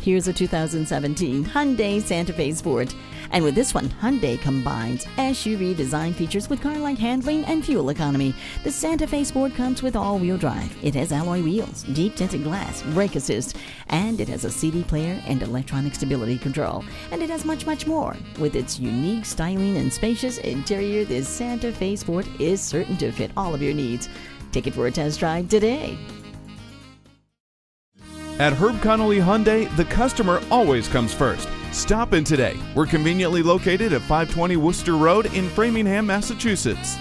Here's a 2017 Hyundai Santa Fe Sport. And with this one, Hyundai combines SUV design features with car-like handling and fuel economy. The Santa Fe Sport comes with all-wheel drive. It has alloy wheels, deep tinted glass, brake assist, and it has a CD player and electronic stability control. And it has much, much more. With its unique styling and spacious interior, this Santa Fe Sport is certain to fit all of your needs. Take it for a test drive today. At Herb Connolly Hyundai, the customer always comes first. Stop in today. We're conveniently located at 520 Worcester Road in Framingham, Massachusetts.